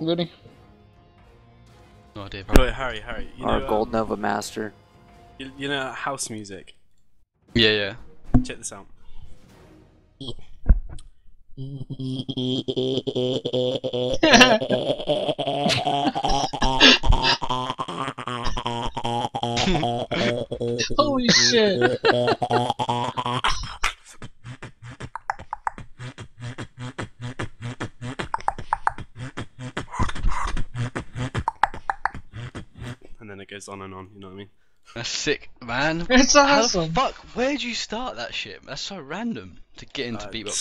Ready? No idea, bro. Wait, Harry, Harry. You Our know, Gold um, Nova Master. you, you know house music. Yeah, yeah. Check this out. Holy shit! And then it goes on and on. You know what I mean? That's sick, man. It's How the fuck? Where'd you start that shit? That's so random to get into Uh, beatbox.